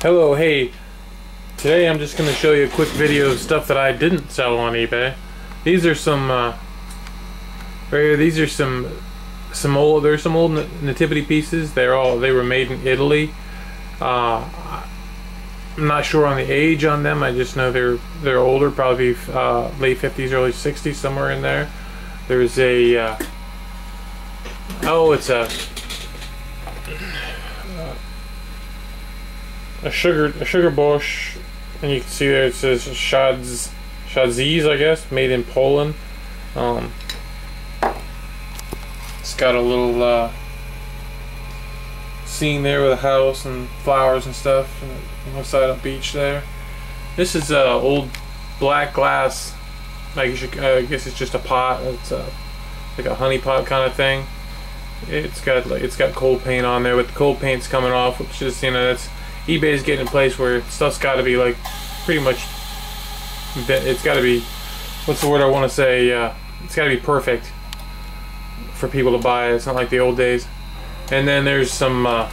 Hello, hey. Today I'm just going to show you a quick video of stuff that I didn't sell on eBay. These are some, uh, right here, these are some, some old, there's some old nativity pieces. They're all, they were made in Italy. Uh, I'm not sure on the age on them. I just know they're, they're older, probably uh, late 50s, early 60s, somewhere in there. There's a, uh, oh, it's a, a sugar a sugar bush, and you can see there it says Shads Shadziz, I guess, made in Poland. Um, it's got a little uh, scene there with a house and flowers and stuff on the side of the beach there. This is a uh, old black glass. I guess, you, uh, I guess it's just a pot. It's a, like a honey pot kind of thing. It's got like it's got cold paint on there, but the cold paint's coming off, which is you know that's eBay's getting a place where stuff's got to be like pretty much. It's got to be. What's the word I want to say? Uh, it's got to be perfect for people to buy. It's not like the old days. And then there's some. Uh,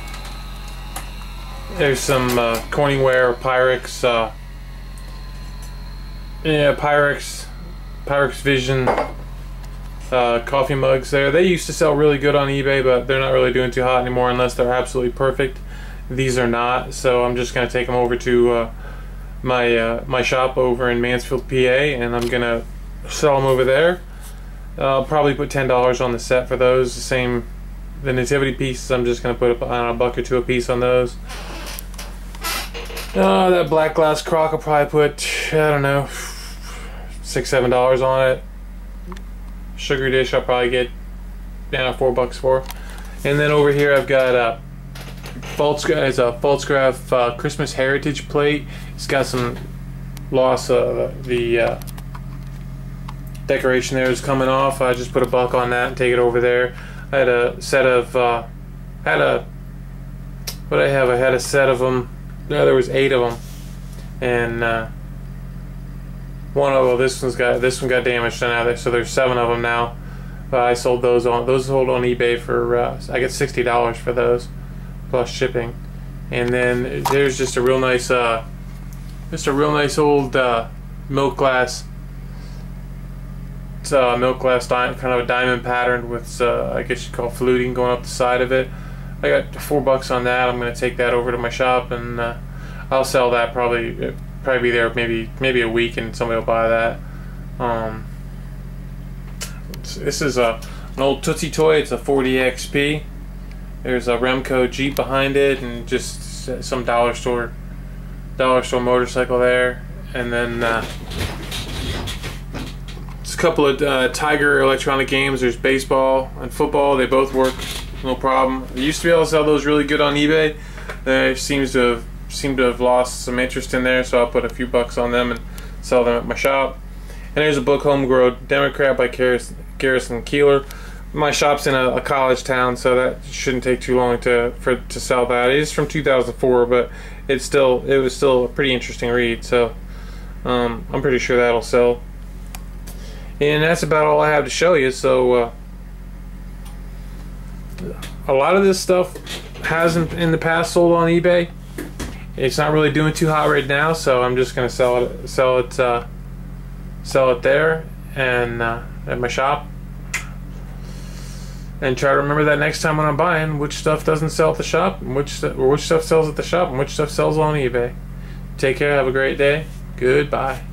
there's some uh, Corningware Pyrex. Uh, yeah, Pyrex. Pyrex Vision uh, coffee mugs there. They used to sell really good on eBay, but they're not really doing too hot anymore unless they're absolutely perfect. These are not, so I'm just gonna take them over to uh, my uh, my shop over in Mansfield, PA, and I'm gonna sell them over there. I'll probably put ten dollars on the set for those. The same, the nativity pieces. I'm just gonna put on a buck or two a piece on those. Uh, that black glass crock I'll probably put I don't know six seven dollars on it. Sugar dish I'll probably get yeah four bucks for. And then over here I've got uh, Pfaltzgraff is a Pfaltzgraff uh, Christmas Heritage plate. It's got some loss of the uh, decoration there is coming off. I just put a buck on that and take it over there. I had a set of uh, had a what I have. I had a set of them. No, there was eight of them, and uh, one of well, this one's got this one got damaged now. So there's seven of them now. I sold those on those sold on eBay for uh, I get sixty dollars for those plus shipping. And then there's just a real nice, uh, just a real nice old uh, milk glass. It's a milk glass kind of a diamond pattern with, uh, I guess you call fluting going up the side of it. I got four bucks on that. I'm gonna take that over to my shop and uh, I'll sell that probably probably be there maybe maybe a week and somebody will buy that. Um, this is a an old Tootsie toy. It's a 40 XP. There's a Remco Jeep behind it, and just some dollar store, dollar store motorcycle there, and then uh, a couple of uh, Tiger electronic games. There's baseball and football. They both work, no problem. I used to be able to sell those really good on eBay. There seems to have seem to have lost some interest in there, so I'll put a few bucks on them and sell them at my shop. And there's a book, Homegrown Democrat by Garrison Keillor my shop's in a, a, college town, so that shouldn't take too long to for to sell that. It is from 2004, but it's still it was still a pretty interesting read. So um, I'm pretty sure that'll sell. And that's about all I have to show you. So uh, a lot of this stuff hasn't in the past sold on eBay. It's not really doing too hot right now, so I'm just gonna sell it sell it uh, sell it there and uh, at my shop and try to remember that next time when I'm buying which stuff doesn't sell at the shop and which or which stuff sells at the shop and which stuff sells on eBay. Take care, have a great day. Goodbye.